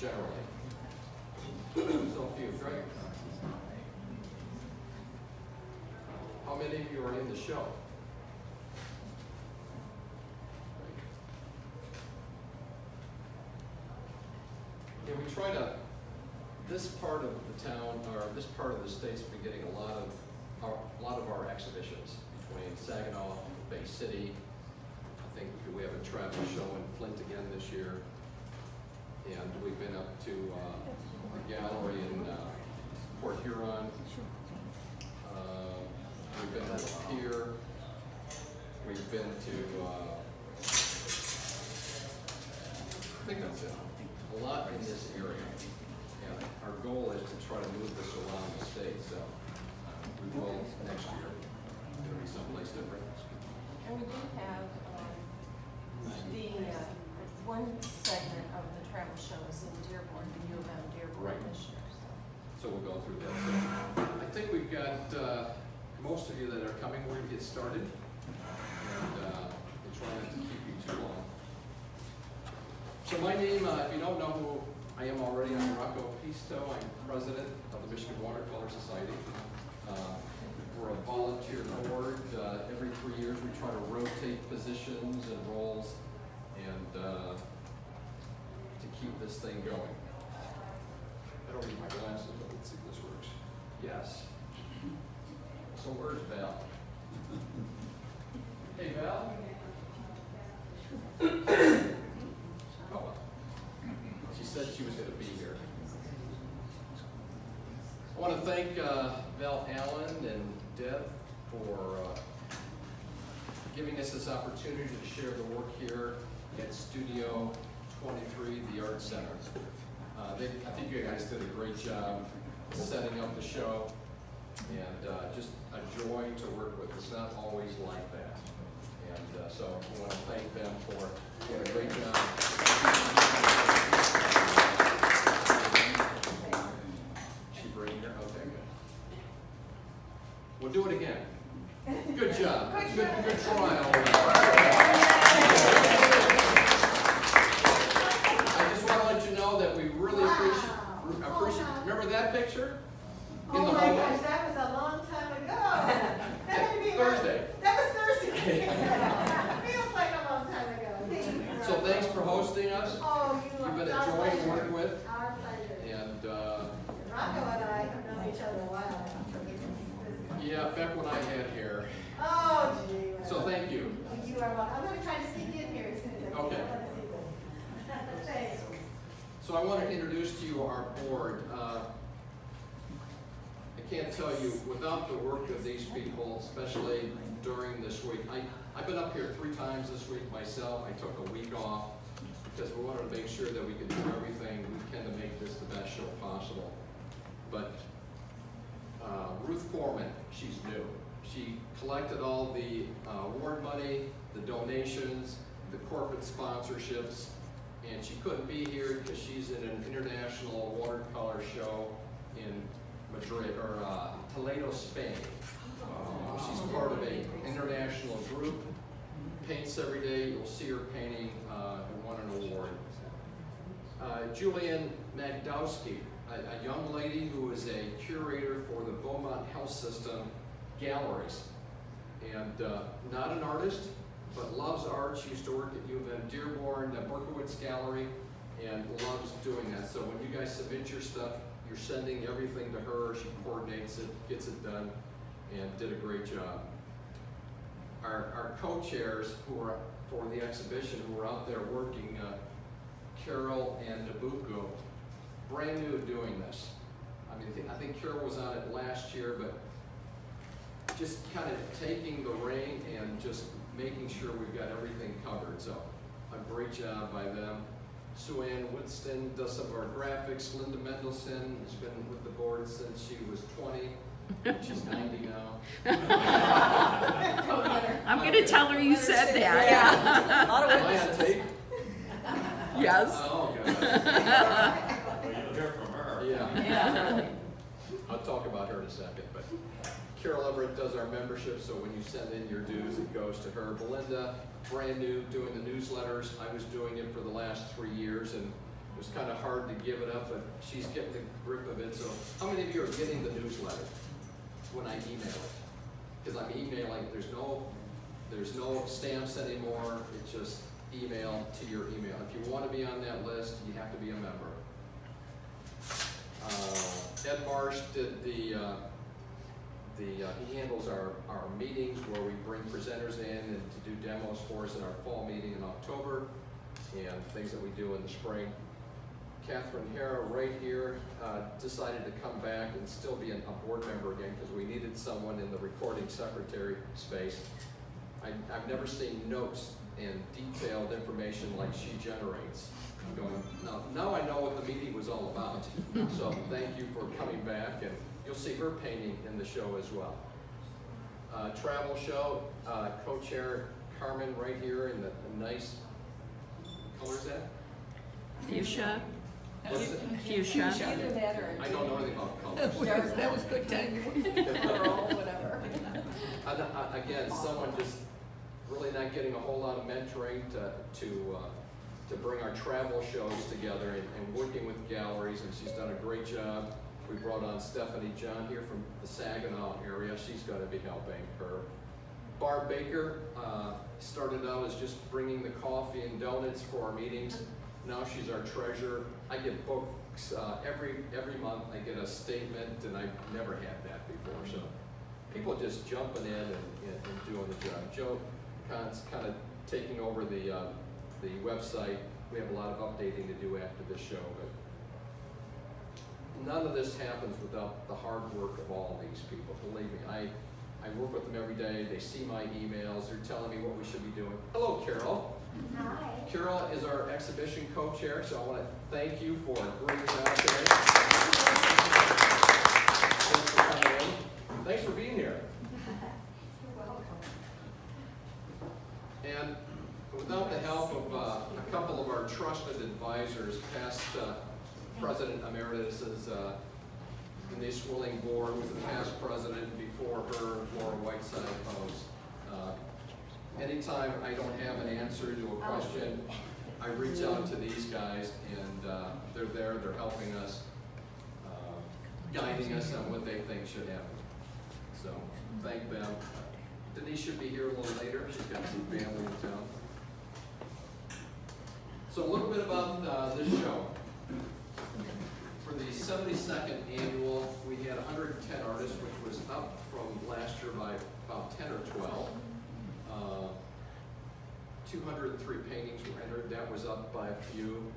generally. So few, Greg? How many of you are in the show? Yeah, we try to, this part of the town, or this part of the state's been getting a lot of, our- a lot of our exhibitions between Saginaw, Bay City. I think we have a travel show in Flint again this year. And we've been up to, uh, the gallery in, uh, Port Huron. Uh, We've been up here. We've been to, uh, I think that's it. A lot in this area. And our goal is to try to move this around the state, so uh, we will next year. It'll be someplace different. And we do have, um, the, uh, one segment show is in Dearborn, the U of M Dearborn Right. this year, so. So we'll go through that. So I think we've got, uh, most of you that are coming, we're gonna get started. And, uh, we'll try not to keep you too long. So my name, uh, if you don't know who I am already, I'm Rocco Pisto. I'm president of the Michigan Watercolor Society. Uh, We're a volunteer board. Uh, every three years, we try to rotate positions and roles and, uh, keep this thing going. I don't need my glasses, but let's see if this works. Yes. So where's Val? Hey, Val? Oh, she said she was gonna be here. I wanna thank, uh, Val Allen and Deb for, uh, giving us this opportunity to share the work here at Studio twenty-three, the Art Center. Uh, they, I think you guys did a great job setting up the show, and, uh, just a joy to work with, it's not always like that. And, uh, so we wanna thank them for doing a great job. She bring good. We'll do it again. Good job, good, good. I just wanna let you know that we really appreciate, Wow. appreciate, remember that picture? In the Oh my hallway? gosh, that was a long time ago. That had to be about- Thursday. That was Thursday. Feels like a long time ago. Thank you. So thanks for hosting us. Oh, you are. You've been a our joy to pleasure. work with, Our pleasure. and, uh, Rocco and I have known each other a while. so this is- yeah, back when I had hair. Oh, gee. So thank you. You are welcome. I'm gonna try to sneak in here as soon as I can. Okay. I wanna see this. Thanks. So I want to introduce to you our board. Can't tell you, without the work of these people, especially during this week, I, I've been up here three times this week myself. I took a week off because we wanted to make sure that we could do everything we can to make this the best show possible. But uh, Ruth Foreman, she's new. She collected all the uh, award money, the donations, the corporate sponsorships, and she couldn't be here because she's in an international watercolor show in Madrid, or uh, Toledo, Spain. Um, She's part of an international group, paints every day, you'll see her painting, uh, and won an award. Uh, Julian Magdowski, a, a young lady who is a curator for the Beaumont Health System Galleries. And uh, not an artist, but loves art. She used to work at U of M Dearborn, the Berkowitz Gallery, and loves doing that. So when you guys submit your stuff, you're sending everything to her. She coordinates it, gets it done, and did a great job. Our, our co-chairs who are for the exhibition, who are out there working, uh, Carol and Nabucco, brand new doing this. I mean, think- I think Carol was on it last year, but just kind of taking the rein and just making sure we've got everything covered, so a great job by them. Sue Ann Winston does some of our graphics, Linda Mendelson has been with the board since she was twenty, she's ninety now. I'm gonna tell her you said that, Yeah. A lot of Am I on witnesses. tape? yes. Oh, God. Well, you'll hear from her. Yeah. Yeah. I'll talk about her in a second, but Carol Everett does our membership, so when you send in your dues, it goes to her. Belinda, brand new, doing the newsletters. I was doing it for the last three years, and It was kind of hard to give it up, but she's getting the grip of it, so how many of you are getting the newsletter when I email it? Because I'm emailing, there's no, there's no stamps anymore, it's just email to your email. If you want to be on that list, you have to be a member. Uh, Ed Marsh did the, uh, the, uh, he handles our, our meetings where we bring presenters in and to do demos for us in our fall meeting in October and things that we do in the spring. Catherine Hara, right here, uh, decided to come back and still be an- a board member again because we needed someone in the recording secretary space. I, I've never seen notes and detailed information like she generates. I'm going, now, now I know what the meeting was all about. So thank you for coming back and you'll see her painting in the show as well. Uh, travel show, uh, co-chair Carmen right here in the the nice, color is that? Fuchsia, What's it? fuchsia. Either that or. I don't know anything about colors. Dark That was good timing. Pearl, whatever. And, uh, again, someone just really not getting a whole lot of mentoring to, to, uh, to bring our travel shows together and, and working with galleries, and she's done a great job. We brought on Stephanie John here from the Saginaw area, she's gonna be helping her. Barb Baker, uh, started out as just bringing the coffee and donuts for our meetings. Now she's our treasurer. I get books, uh, every, every month, I get a statement, and I've never had that before, so people just jumping in and, and and doing the job. Joe kind of taking over the, uh, the website. We have a lot of updating to do after this show, but none of this happens without the hard work of all these people. Believe me, I, I work with them every day. They see my emails. They're telling me what we should be doing. Hello, Carol. Hi. Carol is our exhibition co-chair, so I want to thank you for a great job today. Thanks for coming in. Thanks for being here. You're welcome. And without the help of uh, a couple of our trusted advisors, past uh, President Emeritus's uh, Denise Willing Board was the past president before her, Laura Whiteside Post. Uh, Anytime I don't have an answer to a question, I reach out to these guys and uh, they're there, they're helping us, uh, guiding us on what they think should happen. So, thank them. Denise should be here a little later, she's got some family in town. So a little bit about uh, this show. For the seventy-second annual, we had hundred and ten artists, which was up from last year by about ten or twelve. Uh, Two hundred and three paintings were entered, that was up by a few.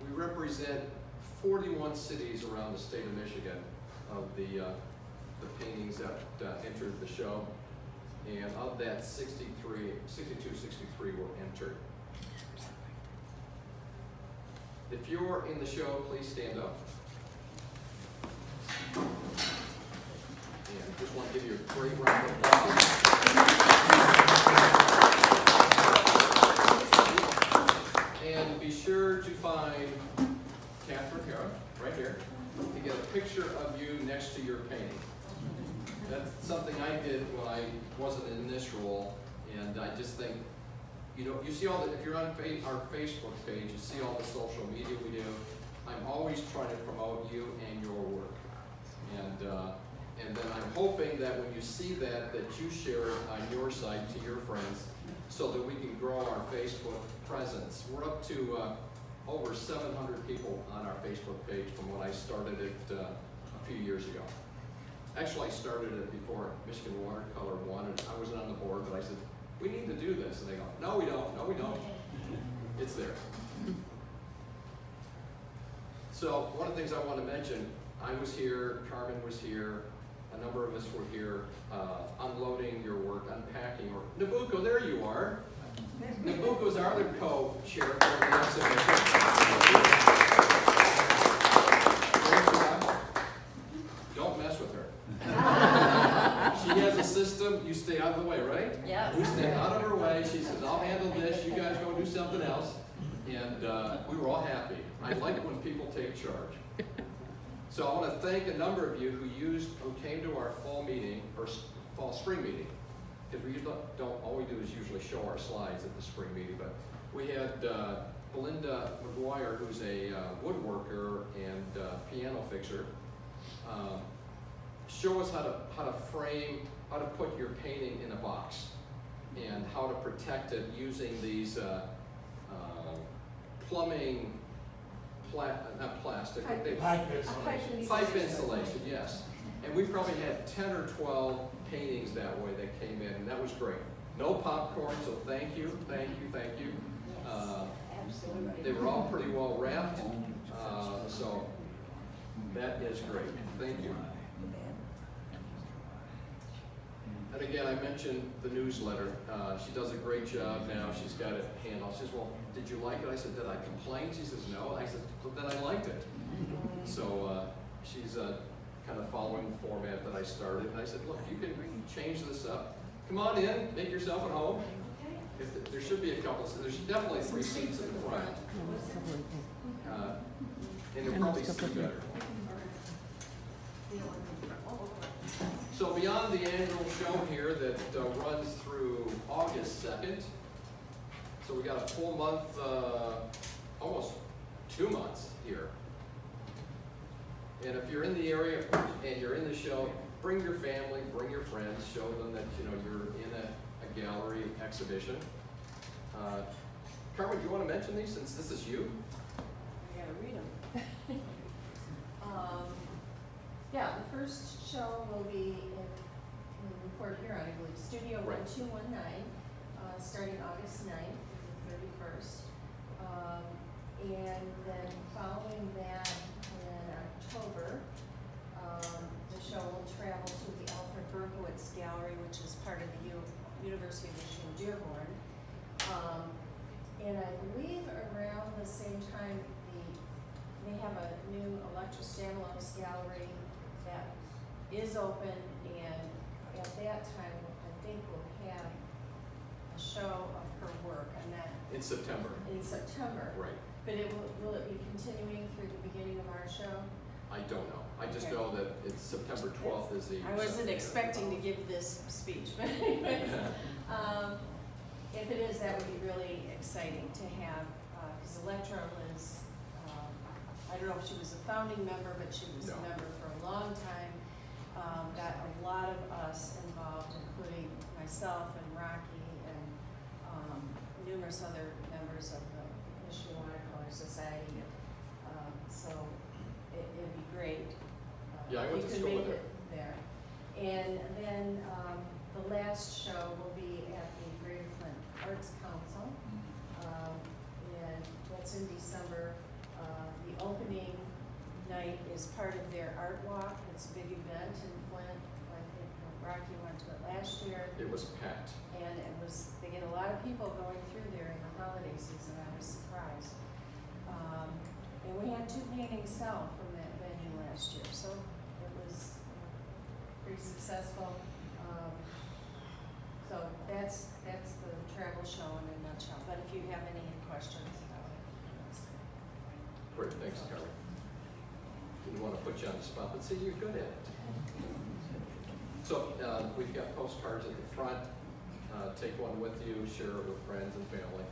We represent forty-one cities around the state of Michigan of the, uh, the paintings that uh, entered the show. And of that, 63, 62, 63 were entered. If you're in the show, please stand up. And just want to give you a great round of applause. And be sure to find Catherine Hara, right here, to get a picture of you next to your painting. That's something I did when I wasn't in this role, and I just think, you know, you see all the, if you're on fa- our Facebook page, you see all the social media we do. I'm always trying to promote you and your work. And, uh, and then I'm hoping that when you see that, that you share it on your site to your friends, so that we can grow our Facebook presence. We're up to, uh, over seven hundred people on our Facebook page from when I started it, uh, a few years ago. Actually, I started it before Michigan Watercolor wanted, I wasn't on the board, but I said, we need to do this, and they go, no, we don't, no, we don't. It's there. So, one of the things I want to mention, I was here, Carmen was here, a number of us were here, uh, unloading your work, unpacking your, Nabucco, there you are. Nabucco's our other co-chair for the exhibition. Great job. Don't mess with her. She has a system, you stay out of the way, right? Yes. We stay out of her way, she says, I'll handle this, you guys go do something else. And, uh, we were all happy. I like it when people take charge. So I want to thank a number of you who used, who came to our fall meeting, or fall spring meeting. Because we usually don't, all we do is usually show our slides at the spring meeting, but we had, uh, Belinda McGuire, who's a uh, woodworker and uh, piano fixer, um, show us how to, how to frame, how to put your painting in a box and how to protect it using these uh, plumbing, pla- not plastic, but they. Pipe insulation. Pipe insulation, yes. And we probably had ten or twelve paintings that way that came in, and that was great. No popcorn, so thank you, thank you, thank you. Uh, Absolutely. They were all pretty well wrapped, uh, so that is great, thank you. And again, I mentioned the newsletter, uh, she does a great job now, she's got it handled. She says, well, did you like it? I said, did I complain? She says, no. I said, well, then I liked it. So, uh, she's, uh, kind of following the format that I started, and I said, look, you can change this up. Come on in, make yourself at home. If, there should be a couple, so there's definitely three seats in the front. Uh, And they'll probably see better. So beyond the annual show here that uh, runs through August second, so we got a full month, uh, almost two months here. And if you're in the area and you're in the show, bring your family, bring your friends, show them that you know you're in a, a gallery exhibition. Uh, Carmen, do you want to mention these since this is you? I gotta read them. um, yeah, the first show will be in, in Port Huron, I believe, Studio right. 1219, uh, starting August 9th first. Um, and then following that in October, um, the show will travel to the Alfred Berkowitz Gallery, which is part of the U- University of Michigan Dearborn. Um, and I believe around the same time, the, they have a new Electra Stamelos Gallery that is open, and at that time, I think we'll have show of her work, and that In September, in September. right. But it will, will it be continuing through the beginning of our show? I don't know. I just Okay. know that it's September twelfth is the. I wasn't expecting to give this speech, but anyway. Um, if it is, that would be really exciting to have, uh, cause Electra was, um, I don't know if she was a founding member, but she was a No. member for a long time. Um, got a lot of us involved, including myself and Rocky numerous other members of the Michigan Watercolor Society. Um, so it, it'd be great. uh, Yeah, I went if to you school with make it There. And then, um, the last show will be at the Greater Flint Arts Council. Um, and that's in December. Uh, the opening night is part of their art walk. It's a big event in Flint. Rocky went to it last year. It was packed. And it was, they get a lot of people going through there in the holiday season, I was surprised. Um, and we had two paintings sell from that venue last year, so it was pretty successful. Um, so that's, that's the travel show in a nutshell, but if you have any questions about it. Great, thanks, Carmen. Didn't want to put you on the spot, but see, you're good at it. So, uh, we've got postcards at the front. Uh, take one with you, share it with friends and family.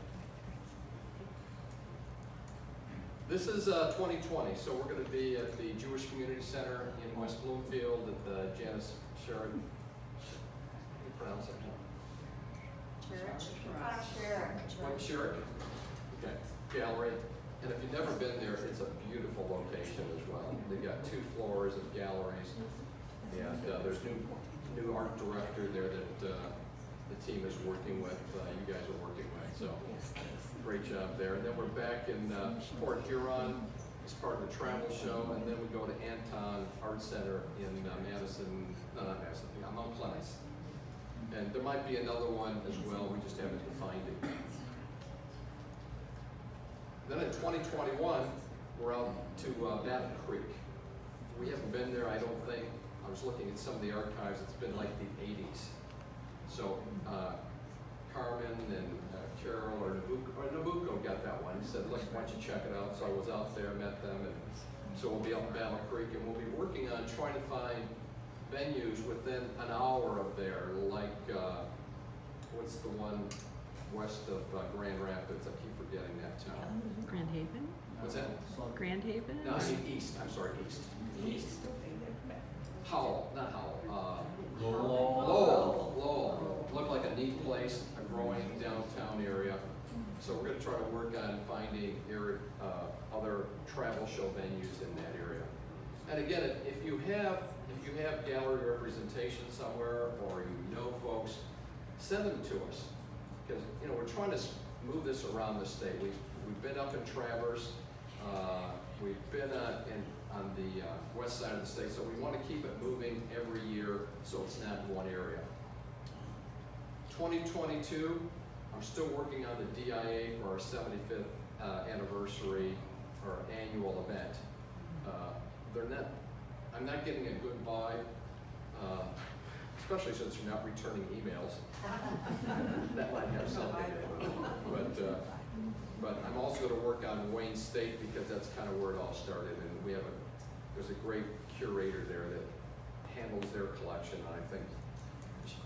This is, uh, twenty twenty, so we're gonna be at the Jewish Community Center in West Bloomfield at the Janice Sharon, how do you pronounce it? Church? Ah, Sherrick, okay, gallery, and if you've never been there, it's a beautiful location as well. They've got two floors of galleries, and, uh, there's new, new art director there that, uh, the team is working with, uh, you guys are working with, so, great job there. And then we're back in, uh, Port Huron as part of the travel show, and then we go to Anton Art Center in uh, Madison, no, not Madison, yeah. And there might be another one as well, we just haven't defined it. Then in twenty twenty-one, we're out to uh, Battle Creek. We haven't been there, I don't think, I was looking at some of the archives, it's been like the eighties. So, uh, Carmen and uh, Carol or Nabucco, or Nabucco got that one, he said, look, why don't you check it out, so I was out there, met them, and so we'll be up in Battle Creek, and we'll be working on trying to find venues within an hour of there, like, uh, what's the one west of uh, Grand Rapids, I keep forgetting forgetting that town. Grand Haven? What's that? Grand Haven? No, I mean east, I'm sorry, east. East. Howell, not Howell, uh, Lowell, Lowell. Looked like a neat place, a growing downtown area. So we're gonna try to work on finding area, uh, other travel show venues in that area. And again, if, you have, if you have gallery representation somewhere, or you know folks, send them to us. Because, you know, we're trying to move this around the state. We've, we've been up in Traverse, uh, we've been, uh, in, on the, uh, west side of the state, so we wanna keep it moving every year, so it's not in one area. Twenty twenty-two, I'm still working on the DIA for our seventy-fifth, uh, anniversary or annual event. Uh, They're not, I'm not getting a good vibe, uh, especially since you're not returning emails. That might have something to do with it. But, uh, but I'm also gonna work on Wayne State because that's kind of where it all started. And we have a, there's a great curator there that handles their collection. And I think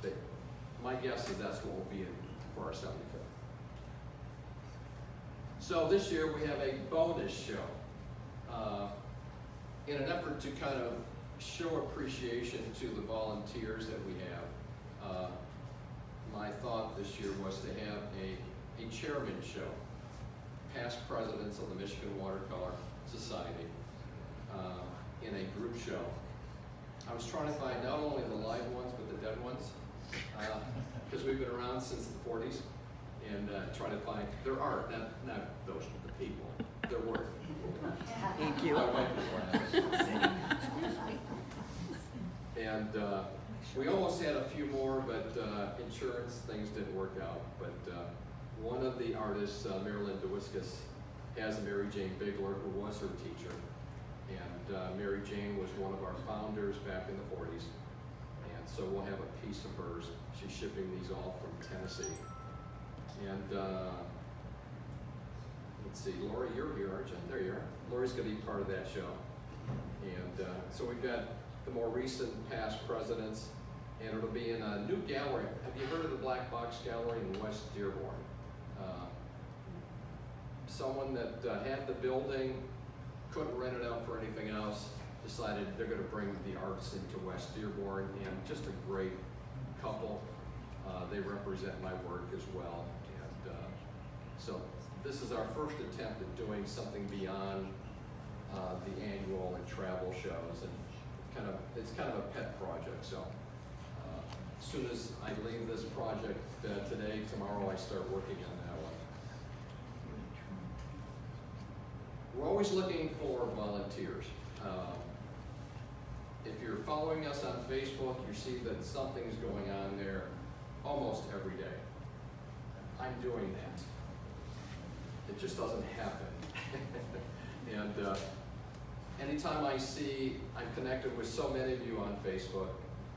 they, my guess is that's what will be in for our seventy-fifth. So this year we have a bonus show. Uh, in an effort to kind of show appreciation to the volunteers that we have, uh, my thought this year was to have a, a chairman show. Past presidents of the Michigan Watercolor Society, uh, in a group show. I was trying to find not only the live ones, but the dead ones, because we've been around since the forties, and, uh, trying to find, there are, not, not those, the people, there were. Thank you. My wife is laughing. And, uh, we almost had a few more, but, uh, insurance things didn't work out. But, uh, one of the artists, uh, Marilyn DeWiskus, has Mary Jane Bigler, who was her teacher. And, uh, Mary Jane was one of our founders back in the forties. And so we'll have a piece of hers. She's shipping these all from Tennessee. And, uh, let's see, Lori, you're here, aren't you? There you are. Lori's gonna be part of that show. And, uh, so we've got the more recent past presidents, and it'll be in a new gallery. Have you heard of the Black Box Gallery in West Dearborn? Uh, Someone that uh, had the building, couldn't rent it out for anything else, decided they're gonna bring the arts into West Dearborn, and just a great couple. Uh, they represent my work as well, and, uh, so this is our first attempt at doing something beyond, uh, the annual and travel shows, and kind of, it's kind of a pet project, so. uh, As soon as I leave this project, uh, today, tomorrow I start working on that one. We're always looking for volunteers. Um, If you're following us on Facebook, you see that something's going on there almost every day. I'm doing that. It just doesn't happen. And uh, anytime I see, I'm connected with so many of you on Facebook,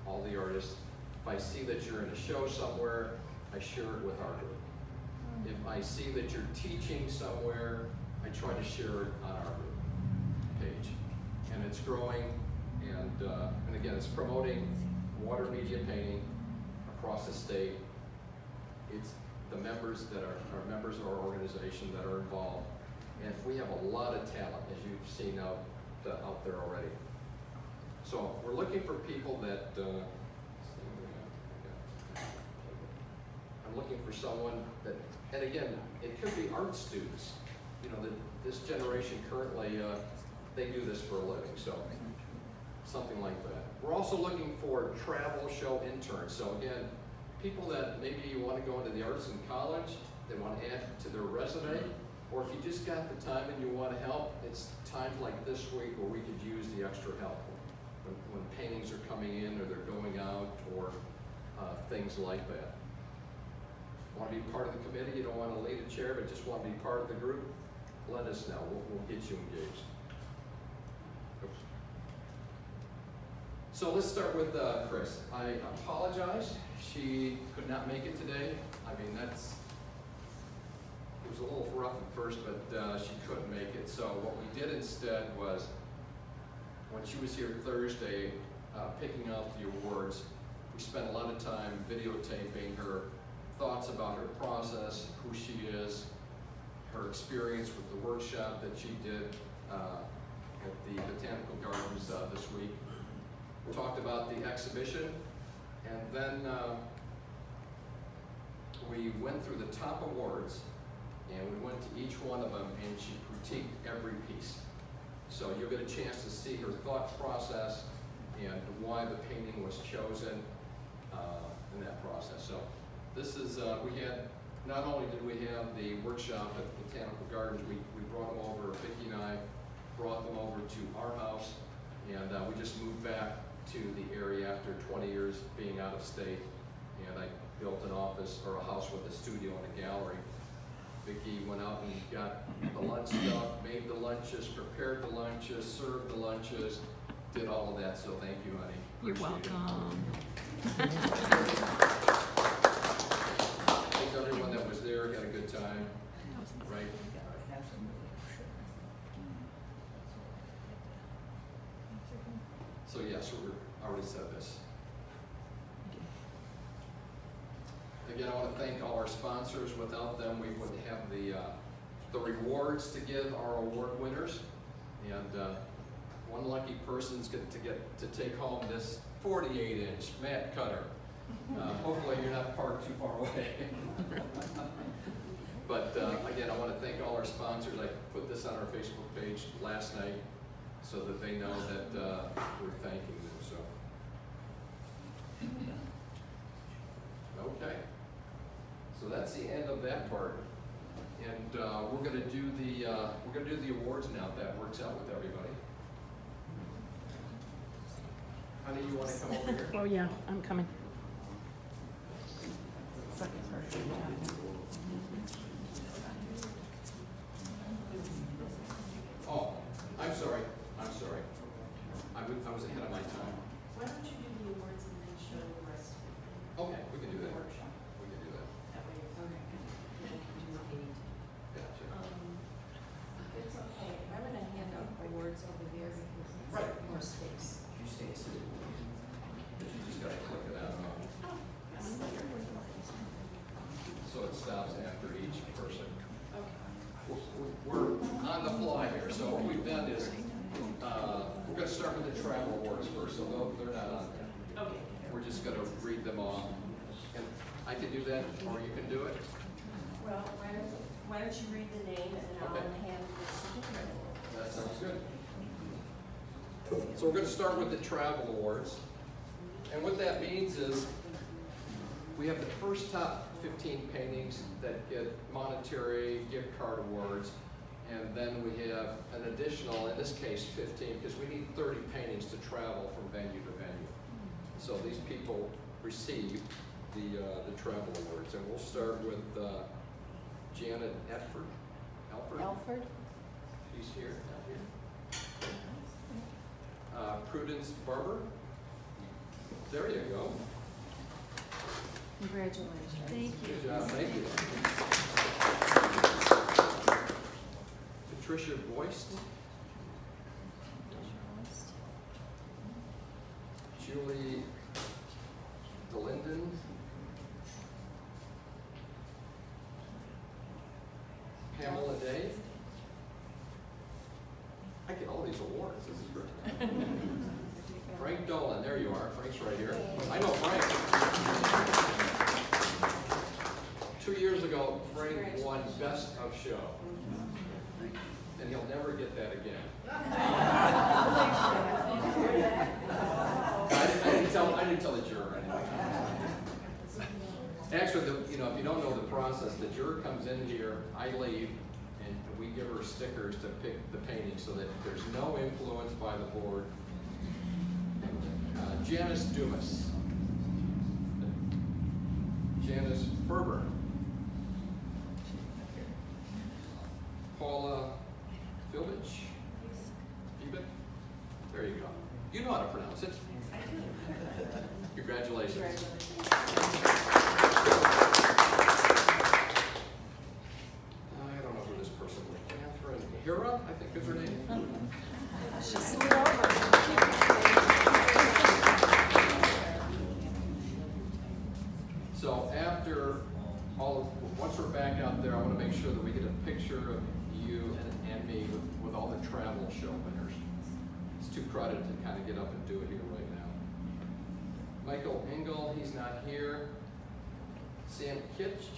all the artists. If I see that you're in a show somewhere, I share it with our group. If I see that you're teaching somewhere, try to share it on our page. And it's growing, and, uh, and again, it's promoting water media painting across the state. It's the members that are, are members of our organization that are involved. And we have a lot of talent, as you've seen out, the- out there already. So we're looking for people that, uh. I'm looking for someone that, and again, it could be art students. You know, that this generation currently, uh, they do this for a living, so something like that. We're also looking for travel show interns. So again, people that maybe you want to go into the arts in college, they want to add to their resume, or if you just got the time and you want to help, it's times like this week where we could use the extra help. When, when paintings are coming in or they're going out or uh, things like that. Want to be part of the committee, you don't want to lead a chair, but just want to be part of the group, let us know, we'll, we'll get you engaged. So let's start with uh, Chris. I apologize, she could not make it today. I mean, that's, it was a little rough at first, but uh, she couldn't make it. So what we did instead was, when she was here Thursday, uh, picking out the awards, we spent a lot of time videotaping her thoughts about her process, who she is, her experience with the workshop that she did uh, at the Botanical Gardens uh, this week. We talked about the exhibition, and then uh, we went through the top awards, and we went to each one of them, and she critiqued every piece. So you'll get a chance to see her thought process and why the painting was chosen uh, in that process. So this is, uh, we had, not only did we have the workshop at the Botanical Gardens, we, we brought them over, Vicki and I brought them over to our house, and uh, we just moved back to the area after 20 years being out of state, and I built an office or a house with a studio and a gallery. Vicki went out and got the lunch stuff, made the lunches, prepared the lunches, served the lunches, did all of that, so thank you, honey. You're Appreciate it. welcome. I think everyone that was there had a time, right? So yes, we already said this. Again, I want to thank all our sponsors. Without them, we wouldn't have the, uh, the rewards to give our award winners. And, uh, one lucky person's get to get, to take home this forty-eight inch mat cutter. Uh, hopefully you're not parked too far away. But, uh, again, I want to thank all our sponsors. I put this on our Facebook page last night so that they know that, uh, we're thanking them, so. Okay. So that's the end of that part. And, uh, we're gonna do the, uh, we're gonna do the awards now, if that works out with everybody. Honey, you wanna come over here? Oh, yeah, I'm coming. Oh, I'm sorry, I'm sorry. I was, ahead of my time. Why don't you do the awards and then show the rest of it? Okay, we can do that. Workshop. We can do that. That way, okay. Gotcha. Um, if it's okay, I'm gonna hand out awards over there because it's Right. more space. You stay seated. You just gotta click it out. So it stops after each person. We're- We're on the fly here, so what we've done is, uh, we're gonna start with the travel awards first, so they'll- they're not on there. Okay. We're just gonna read them off. And I can do that, or you can do it. Well, why don't, why don't you read the name and I'll Okay. hand the certificate. That sounds good. So we're gonna start with the travel awards. And what that means is, we have the first top fifteen paintings that get monetary gift card awards. And then we have an additional, in this case fifteen, because we need thirty paintings to travel from venue to venue. So these people receive the, uh, the travel awards. And we'll start with, uh, Janet Edford, Alford? Alfred? She's here, not here. Uh, Prudence Barber. There you go. Congratulations. Thank you. Good job, thank you. Patricia Boyst. Julie DeLinden. Pamela Day. I get all these awards, this is great. Frank Dolan, there you are, Frank's right here. I know Frank. Two years ago, Frank won Best of Show. And he'll never get that again. I didn't, I didn't tell, I didn't tell the juror anyway. Actually, the, you know, if you don't know the process, the juror comes in here, I leave, and we give her stickers to pick the painting so that there's no influence by the board. Uh, Janice Dumas. Janice Ferber. Paula Filbich. There you go. You know how to pronounce it. Congratulations. I don't know who this person is. Catherine Hara, I think is her name. She slid. So after all, of once we're back out there, I want to make sure that we get a picture of you and me with all the travel show winners. It's too crowded to kind of get up and do it here right now. Michael Engel, he's not here. Sam Kitch.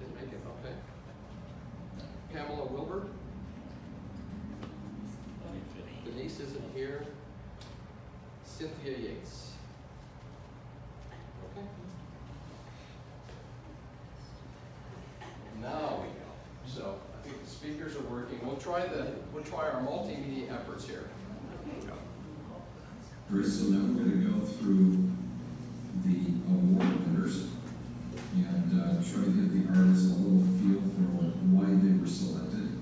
Didn't make it, okay. Pamela Wilbur. Denise isn't here. Cynthia Yates. Okay. Now we go. So I think the speakers are working. We'll try the, we'll try our multimedia efforts here. All right, so now we're gonna go through the award winners and uh, try to give the artists a little feel for why they were selected.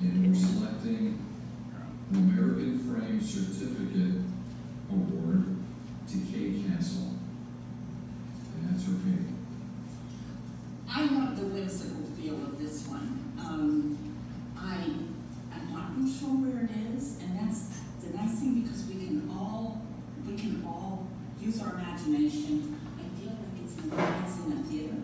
And we're selecting the American Frame Certificate Award to Kay Castle. And that's her painting. I love the whimsical feel of this one. Um, I, I'm not sure where it is, and that's the nice thing because we can all, we can all use our imagination. I feel like it's it's in a theater.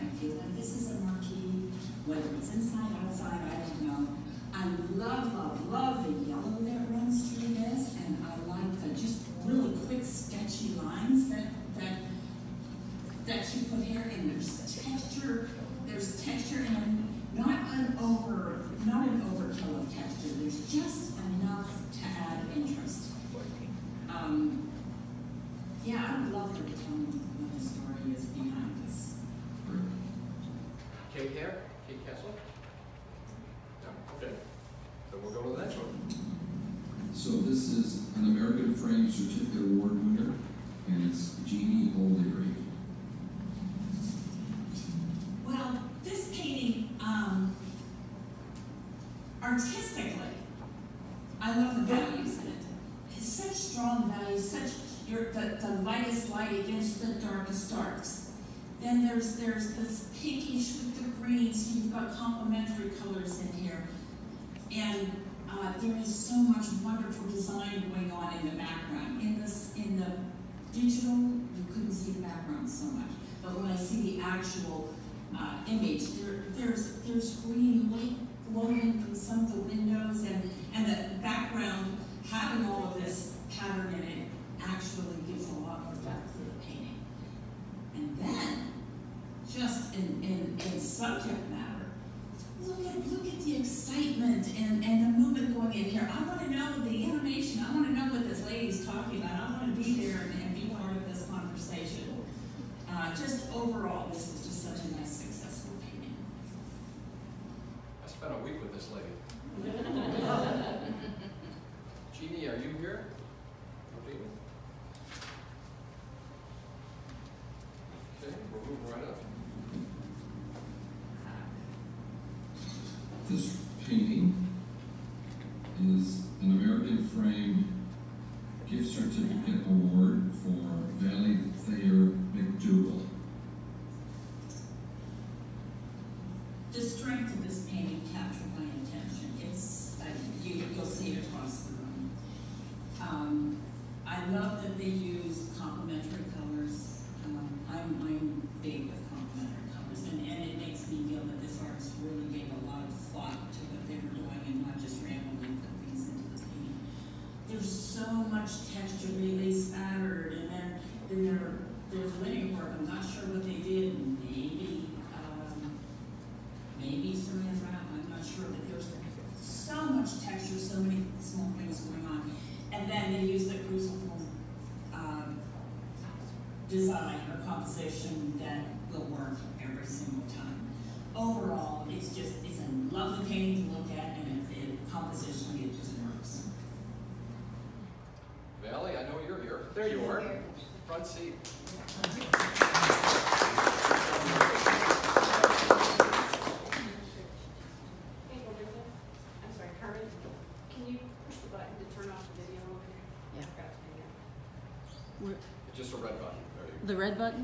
I feel like this is a marquee, whether it's inside, outside, I don't know. I love, love, love the yellow that runs through this, and I like the just really quick sketchy lines that, that that you put here, and there's texture, there's texture and not an over, not an overkill of texture, there's just enough to add interest. Um, yeah, I would love to tell me what the story is behind this. Kate there? Kate Kessler? No, okay. So we'll go to the next one. So this is an American Frame Certificate Award winner, and it's Jeannie O'Leary. Well, this painting, um, artistically, I love the values in it. It's such strong values, such, your, the, the lightest light against the darkest darks. Then there's, there's this pinkish with the greens, so you've got complementary colors in here. And, uh, there is so much wonderful design going on in the background. In this, in the digital, you couldn't see the background so much. But when I see the actual, uh, image, there, there's, there's green light glowing from some of the windows and, and the background having all of this pattern in it actually gives a lot Then, just in, in, in subject matter, look at, look at the excitement and, and the movement going in here. I wanna know the animation, I wanna know what this lady's talking about, I wanna be there and, and be part of this conversation. Uh, just overall, this is just such a nice, successful painting. I spent a week with this lady. Jeannie, are you here? Oh, Jeannie? Okay, we'll move right up. This painting is an American Frame Gift Certificate Award for Valley Thayer McDougal. The strength of this painting captured my attention. It's, uh, you, you'll see it across the room. Um, I love that they use complementary colors. Um, I'm, I'm big with complementary colors, and, and it makes me feel that this artist really gave a lot of thought to what they were doing and not just randomly put things into the painting. There's so much texture, they, they spattered, and then, then there, there's linear work, I'm not sure what they did, maybe, um, maybe saran wrap, I'm not sure, but there's so much texture, so many small things going on. And then they use the crucible, um, design or composition that will work every single time. Overall, it's just, it's a lovely painting to look at, and it's, it, compositionally, it just works. Valerie, I know you're here. There you are. Front seat. Hey, Olivia, I'm sorry, Carmen, can you push the button to turn off the video over here? Yeah. I forgot to do that. Where- Just a red button. There you go. The red button?